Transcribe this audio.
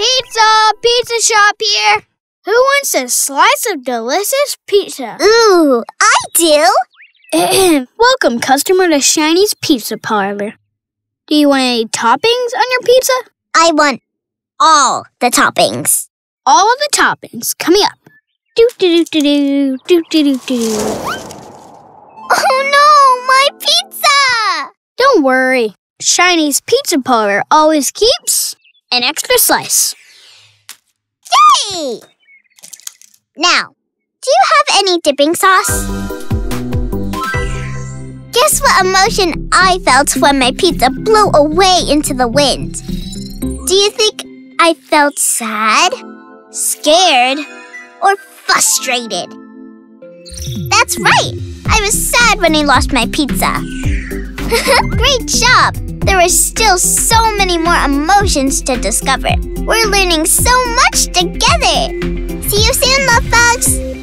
Pizza! Pizza shop here! Who wants a slice of delicious pizza? Ooh, I do! Welcome, customer, to Shinie's Pizza Parlor. Do you want any toppings on your pizza? I want all the toppings. All of the toppings. Coming up. Do do do do do do do do. Oh no, my pizza! Don't worry. Shinie's Pizza Parlor always keeps an extra slice. Yay! Now, do you have any dipping sauce? Guess what emotion I felt when my pizza blew away into the wind? Do you think I felt sad, scared, or frustrated? That's right! I was sad when I lost my pizza. Great job! There are still so many more emotions to discover. We're learning so much together. See you soon, love bugs!